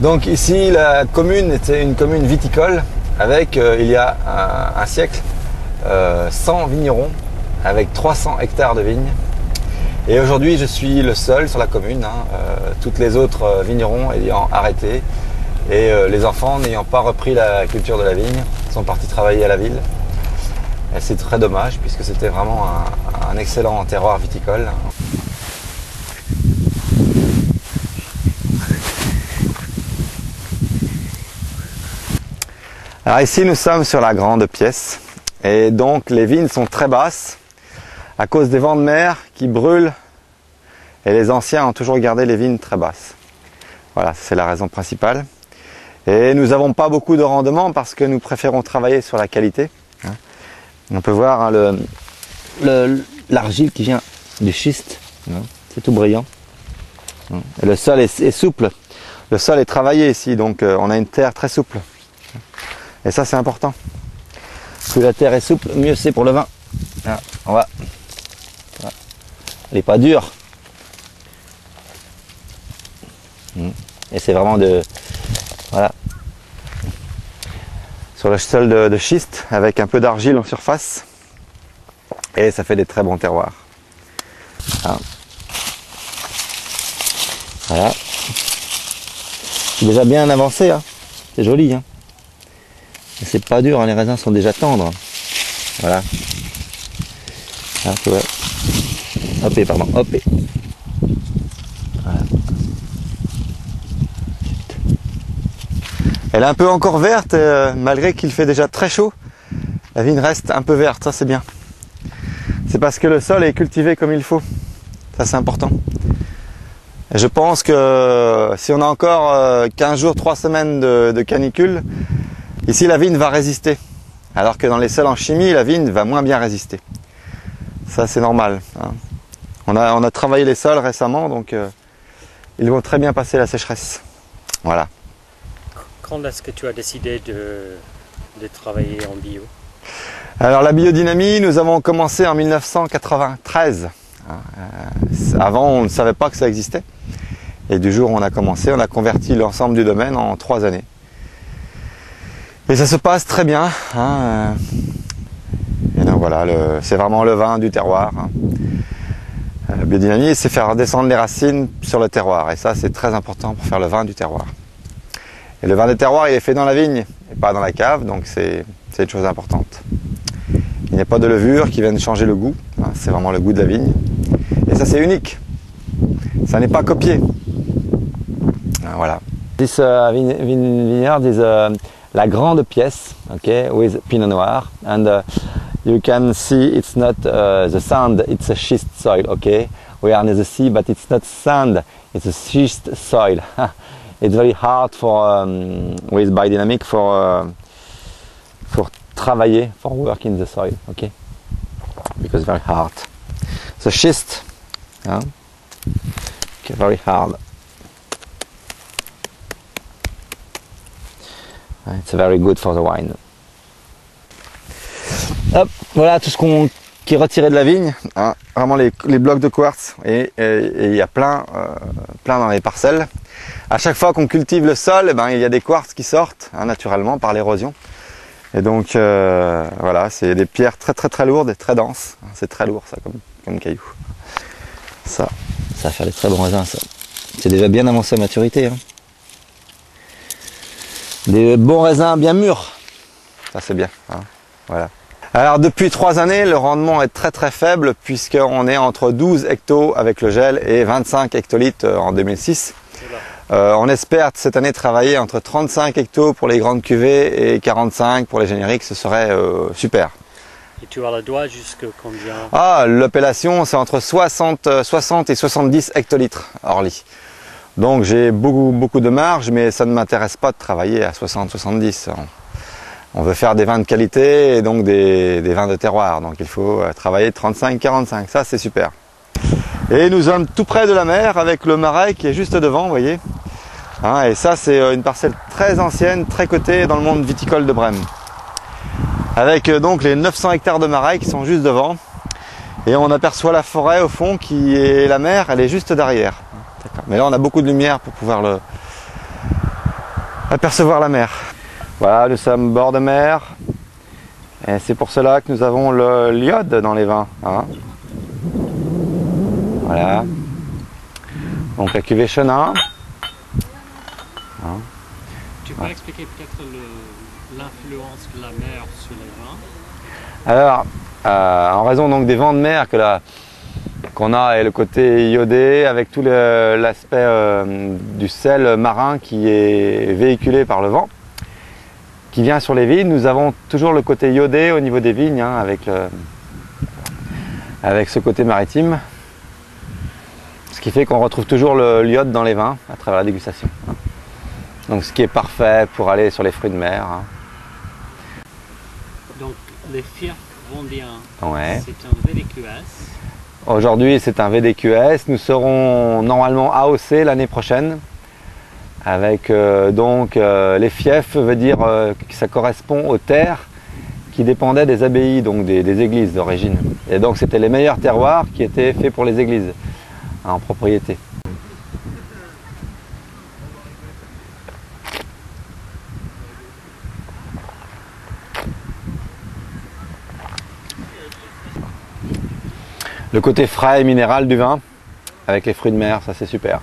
Donc ici, la commune était une commune viticole avec, euh, il y a un, siècle, euh, 100 vignerons avec 300 hectares de vignes. Et aujourd'hui, je suis le seul sur la commune, hein, euh, toutes les autres euh, vignerons ayant arrêté et les enfants n'ayant pas repris la culture de la vigne, sont partis travailler à la ville. Et c'est très dommage puisque c'était vraiment un excellent terroir viticole. Alors ici, nous sommes sur la grande pièce et donc les vignes sont très basses à cause des vents de mer qui brûlent et les anciens ont toujours gardé les vignes très basses. Voilà, c'est la raison principale. Et nous n'avons pas beaucoup de rendement parce que nous préférons travailler sur la qualité. hein. On peut voir hein, le- le- l'argile qui vient du schiste, hein. c'est tout brillant. le sol est, est souple. Le sol est travaillé ici, donc euh, on a une terre très souple. Et ça c'est important. Plus la terre est souple, mieux c'est pour le vin. Ah, on va. voilà. Elle n'est pas dure. Mm. Et c'est vraiment de. Voilà. Sur le sol de, schiste, avec un peu d'argile en surface. Et ça fait des très bons terroirs. Ah. Voilà. Déjà bien avancé, hein. C'est joli, hein. C'est pas dur, hein, les raisins sont déjà tendres. Voilà. Ah. Hop, pardon, hop. Elle est un peu encore verte, euh, malgré qu'il fait déjà très chaud. La vigne reste un peu verte, ça c'est bien. C'est parce que le sol est cultivé comme il faut. Ça c'est important. Je pense que si on a encore euh, 15 jours, 3 semaines de canicule, Ici, la vigne va résister. Alors que dans les sols en chimie, la vigne va moins bien résister. Ça, c'est normal. hein. On, a, on a travaillé les sols récemment, donc euh, ils vont très bien passer la sécheresse. Voilà. Quand est-ce que tu as décidé de, de travailler en bio? Alors, la biodynamie, nous avons commencé en 1993. hein. Euh, avant, on ne savait pas que ça existait. Et du jour où on a commencé, on a converti l'ensemble du domaine en trois années. Et ça se passe très bien. hein, euh. Et donc voilà, c'est vraiment le vin du terroir. hein. Euh, La biodynamie, c'est faire descendre les racines sur le terroir. Et ça, c'est très important pour faire le vin du terroir. Et le vin du terroir, il est fait dans la vigne et pas dans la cave, donc c'est une chose importante. Il n'y a pas de levure qui vienne changer le goût. hein, c'est vraiment le goût de la vigne. Et ça, c'est unique. Ça n'est pas copié. Ah, Voilà. La grande pièce, okay, with Pinot Noir, and uh, you can see it's not uh, the sand, it's a schist soil, okay. We are near the sea, but it's not sand, it's a schist soil. it's very hard for um, with biodynamic for uh, for travailler, for work in the soil, okay, because very hard. The schist, yeah, okay, very hard. It's very good for the wine. Hop, voilà tout ce qu'on qui est retiré de la vigne, hein, vraiment les, les blocs de quartz et il y a plein, euh, plein dans les parcelles. À chaque fois qu'on cultive le sol, eh ben, il y a des quartz qui sortent hein, naturellement par l'érosion. Et donc euh, voilà, c'est des pierres très très très lourdes et très denses. C'est très lourd ça comme, comme caillou. Ça, ça va faire des très bons raisins ça. C'est déjà bien avancé à maturité. hein. Des bons raisins bien mûrs. Ça c'est bien. hein. Voilà. Alors depuis trois années, le rendement est très très faible puisqu'on est entre 12 hectos avec le gel et 25 hectolitres euh, en 2006. Oula. Euh, on espère cette année travailler entre 35 hectos pour les grandes cuvées et 45 pour les génériques, ce serait euh, super. Et tu as le doigt jusque combien? Ah, l'appellation c'est entre 60, euh, 60 et 70 hectolitres Orly. Donc j'ai beaucoup de marge, mais ça ne m'intéresse pas de travailler à 60-70. On, veut faire des vins de qualité et donc des, des vins de terroir. Donc il faut euh, travailler 35-45. Ça c'est super. Et nous sommes tout près de la mer avec le marais qui est juste devant, vous voyez. Hein, et ça c'est euh, une parcelle très ancienne, très cotée dans le monde viticole de Brême. Avec euh, donc les 900 hectares de marais qui sont juste devant. Et on aperçoit la forêt au fond qui est la mer, elle est juste derrière. Mais là on a beaucoup de lumière pour pouvoir le, apercevoir la mer. Voilà, nous sommes bord de mer. Et c'est pour cela que nous avons le l'iode dans les vins. hein. Voilà. Donc la cuvée Chenin. Tu peux expliquer peut-être l'influence de la mer sur les vins? Alors, euh, en raison donc des vents de mer que la- qu'on a et le côté iodé avec tout l'aspect euh, du sel marin qui est véhiculé par le vent, qui vient sur les vignes, nous avons toujours le côté iodé au niveau des vignes hein, avec, le- avec ce côté maritime. Ce qui fait qu'on retrouve toujours le l'iode dans les vins à travers la dégustation. hein. Donc ce qui est parfait pour aller sur les fruits de mer. hein. Donc, les fiefs vendiens, Ouais. c'est un VDQS. Aujourd'hui, c'est un VDQS. Nous serons normalement AOC l'année prochaine. Avec euh, donc euh, les fiefs, veut dire euh, que ça correspond aux terres qui dépendaient des abbayes, donc des, églises d'origine. Et donc, c'était les meilleurs terroirs qui étaient faits pour les églises en propriété. Le côté frais et minéral du vin avec les fruits de mer, ça c'est super.